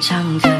唱着。